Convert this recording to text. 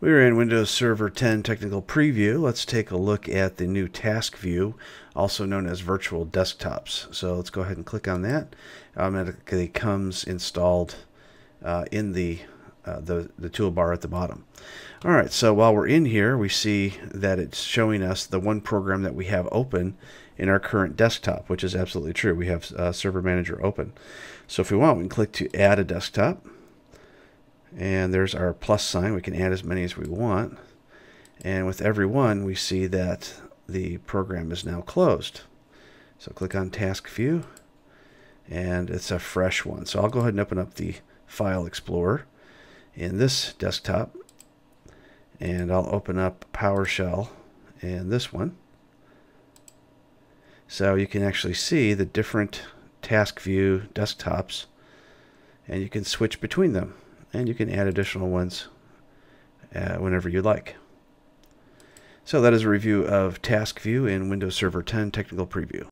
We're in Windows Server 10 Technical Preview. Let's take a look at the new task view, also known as virtual desktops. So let's go ahead and click on that. Automatically comes installed uh, in the, uh, the, the toolbar at the bottom. All right, so while we're in here, we see that it's showing us the one program that we have open in our current desktop, which is absolutely true. We have uh, Server Manager open. So if we want, we can click to add a desktop. And there's our plus sign. We can add as many as we want. And with every one, we see that the program is now closed. So click on Task View, and it's a fresh one. So I'll go ahead and open up the File Explorer in this desktop, and I'll open up PowerShell in this one. So you can actually see the different Task View desktops, and you can switch between them and you can add additional ones uh, whenever you like. So that is a review of Task View in Windows Server 10 Technical Preview.